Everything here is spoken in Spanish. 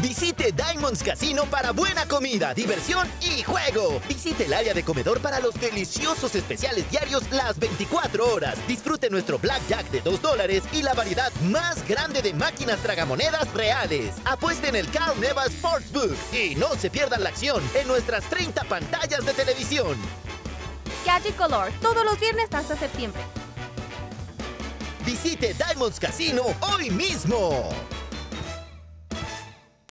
Visite Diamonds Casino para buena comida, diversión y juego. Visite el área de comedor para los deliciosos especiales diarios las 24 horas. Disfrute nuestro Blackjack de 2 dólares y la variedad más grande de máquinas tragamonedas reales. Apueste en el Carl Neva Sportsbook y no se pierdan la acción en nuestras 30 pantallas de televisión. Gadget Color, todos los viernes hasta septiembre. Visite Diamonds Casino hoy mismo.